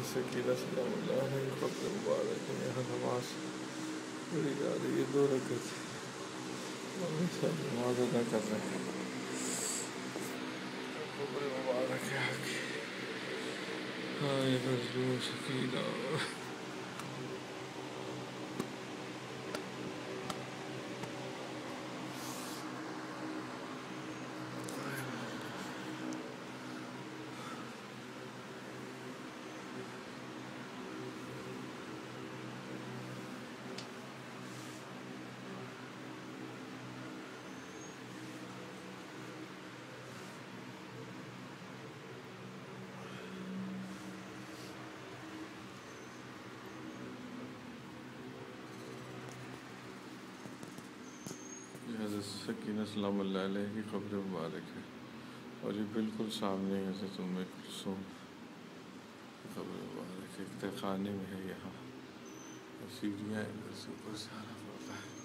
جیسے کہ السلام اللہ علیہ قبل مبارك میں ہر نماز پڑھی جا رہی ہے دو رکعت سب نماز ادا قبل مبارك ہے ہاں یہ مزدور شکیل حضرت سکینہ سلام اللہ علیہ کی قبر مبارک ہے۔ اور یہ بالکل سامنے ہے، حضرت ام کلثوم قبر مبارک ایک تہخانے میں ہے یہاں۔ سیڑھیاں سے اوپر سے آنا پڑتا ہے۔